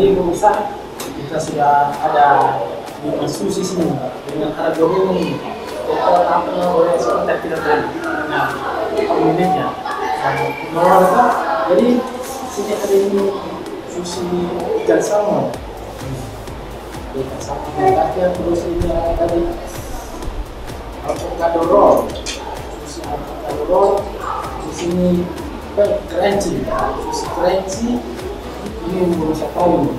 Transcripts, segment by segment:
Jadi pemirsa kita sudah ada lima sushi sini dengan harga ini. Kita apa boleh sebentar kita beli. Nah, pemiliknya. Nah, jadi sini ada ini sushi ikan salmon. Ikan salmon kaki terus ini ada tadi avocado roll. Sushi avocado roll. Di sini crunchy, sushi crunchy. Ini belum saya tahu.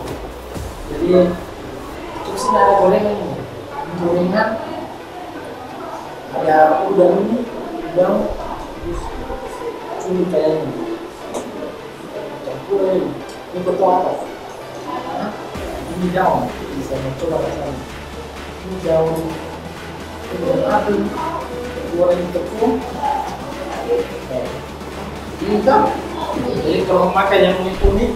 Jadi terus ini ada gorengan ada udang udang cumi kayak ini. Campur ini. Ini betul apa? Ini daun. Bisa mencoba ke sana. Ini daun daun api, goreng tepung. Ini kan? Jadi kalau makan yang ini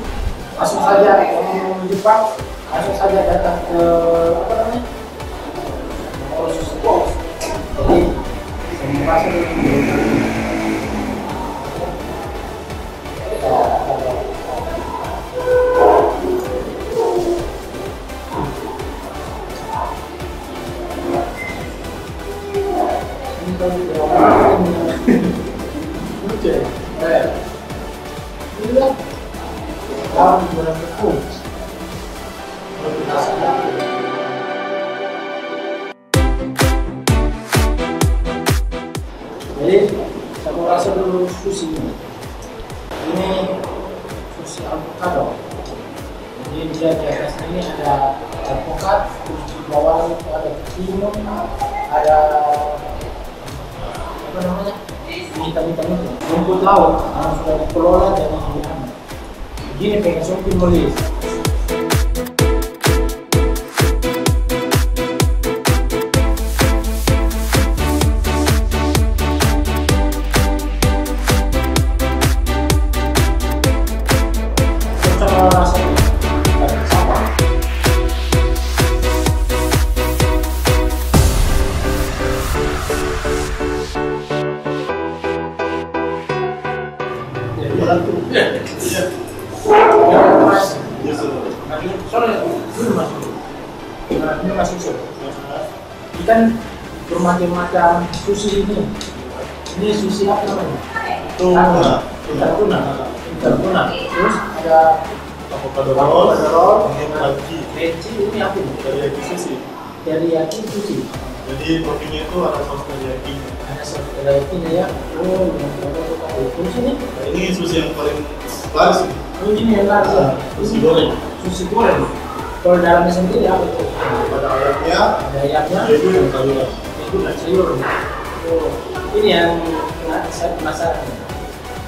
langsung saja mau Jepang langsung saja datang ke apa namanya? Sushi Box. Jadi saya merasa sushi ini ini sushi avocado jadi dia di atasnya ini ada alpukat terus di bawah itu ada timun ada apa namanya? Hitam-hitam itu rumput laut sudah dikelola dari begini pengen sumpin nulis ini masih susu. Ini kan bermacam-macam sushi ini. Ini sushi apa namanya? Tuna. Tuna. Ikan tuna. Terus ada Avocado roll, roll, roll, teriyaki, Reci ini apa ini? teriyaki sushi. Teriyaki sushi. Jadi toppingnya itu ada saus teriyaki. Ada satu teriyaki ya. Oh, yang ada ini, Nah, ini sushi yang paling laris oh ini yang lain. Sushi goreng. Sushi goreng. Kalau dalamnya sendiri apa tuh? Ada ayamnya, Ada ayamnya. yaitu yang sayuran. itu dan sayur. Oh, ini yang nah, saya penasaran.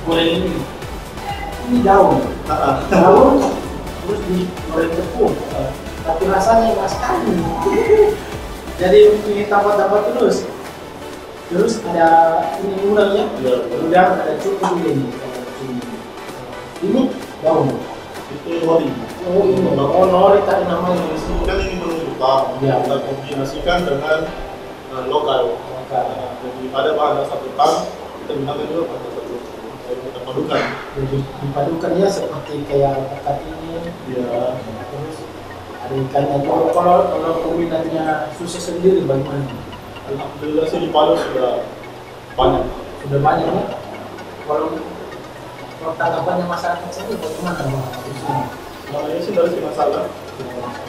Goreng ini. Ini daun. Ah, ah. Daun terus di goreng tepung. Tapi rasanya enak sekali. Jadi ini tambah-tambah terus. Terus ada ini udang ya. Udang ada juga ini. Cumi. Ini daun. Itu nori. Oh ini. Nori tadi namanya. Kan ini menu Jepang. Iya. Kita kombinasikan dengan eh, lokal. Maka Nah, jadi ada bahan dasar Jepang, kita gunakan juga bahan dasar Jepang. Jadi kita padukan. jadi dipadukan ya seperti kayak pekat ini. Ya, terus ada ikannya juga kalau kalau peminatnya susah sendiri bagaimana alhamdulillah sih di Palu sudah banyak. sudah banyak ya kalau kalau tanggapannya masyarakat sendiri bagaimana Nah, ini sih dari segi masalah.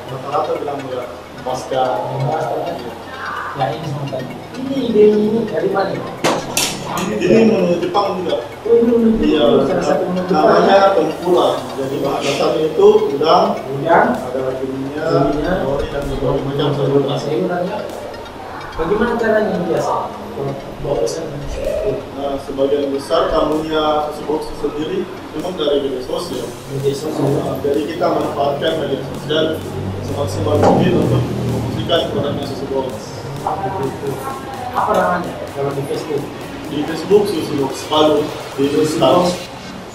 Rata-rata bilang ya memuaskan. ya ini sebentar ini ide ini dari mana Ini menu Jepang juga. oh ini Iya, ya namanya tempura. Jadi bahan dasarnya itu udang, udang ada Cuminya. nori dan berbagai macam sayuran. sayurannya bagaimana caranya biasa Nah, sebagian besar tamunya sesebuah sendiri memang dari media sosial. media sosial. Nah, jadi kita manfaatkan media sosial semaksimal mungkin untuk mempromosikan produknya sesebuah. apa namanya? Kalau di Facebook? Di Facebook Susi Box. Palu, di Instagram. Box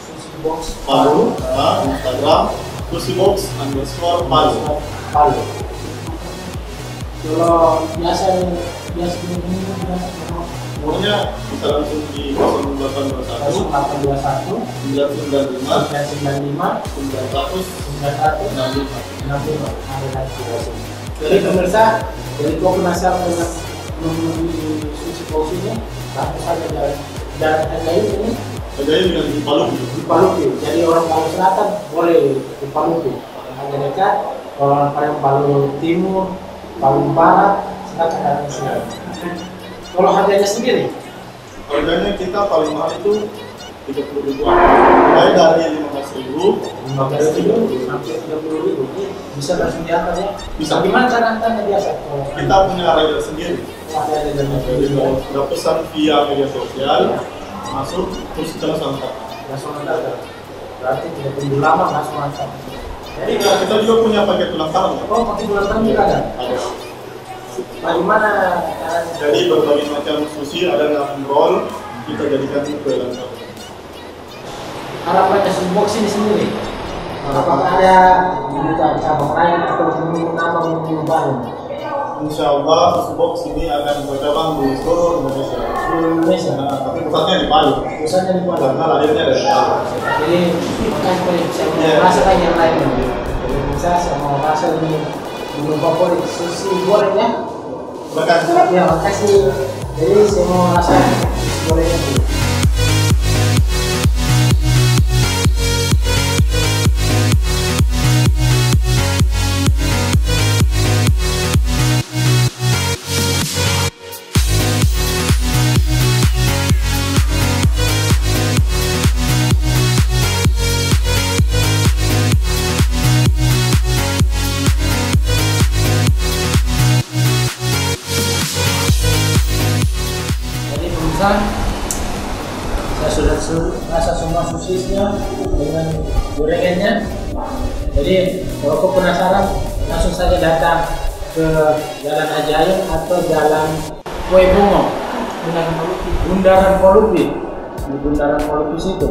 Sushi Box. Palu, nah, Instagram. Susi Box underscore Palu. Palu. Kalau biasa Pokoknya bisa langsung di 0821 delapan dua satu 995 sembilan sembilan lima 900 965 hari lagi jadi pemirsa jadi kau penasaran dengan sushi paus ini langsung saja jalan jalan Ajaib ini Ajaib yang di Palu. di Palupi jadi orang Palu Selatan boleh di Palupi yang agak dekat orang Palu Palu Timur Palu Barat ke sini kalau harganya sendiri Harganya kita paling mahal itu 30 ribuan. Mulai dari 15 ribu, 15 ribu sampai 30 ribu bisa langsung ya Bisa. gimana cara antarnya biasa kalau kita punya rider sendiri. ada Jadi pesan via media sosial, masuk terus kita langsung antar. langsung antar berarti tidak tunggu lama langsung antar jadi Nah, kita juga punya paket ulang tahun. oh pakai bulan tahun juga ada Ada. Bagaimana? Jadi berbagai macam sushi ada dalam roll, kita jadikan kue ulang tahun. harapannya Sunbox ini sendiri apakah ada buka cabang lain atau nama menu baru? Insya Allah, box ini akan berkembang di seluruh Indonesia. Indonesia? Nah, tapi pusatnya di Palu, pusatnya di mana karena lahirnya dari Palu. jadi kalian bisa Iya. merasakan yang lain. Jadi bisa saya mau rasa ini. Menu favorit sushi goreng ya Bahkan ya makasih jadi saya mau rasa gorengnya dulu Jadi pemirsa, saya sudah su- rasa semua sosisnya dengan gorengannya. Jadi kalau kau penasaran, langsung saja datang ke Jalan Ajaib atau Jalan Kue Bungo. Bundaran Polupi. Di Bundaran Polupi situ.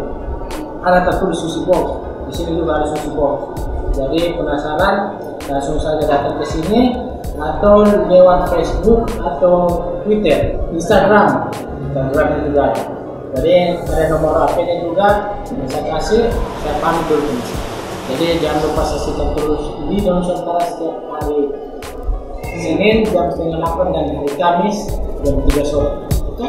Ada tertulis sushi box. Di sini juga ada sushi box. Jadi penasaran, langsung saja datang ke sini atau lewat Facebook atau Twitter, Instagram, Instagram juga ada. Jadi ada nomor HP-nya juga saya kasih, saya pemirsa. Jadi jangan lupa saksikan terus di Nusantara setiap hari Senin jam setengah 8 dan hari Kamis jam 3 sore. Oke?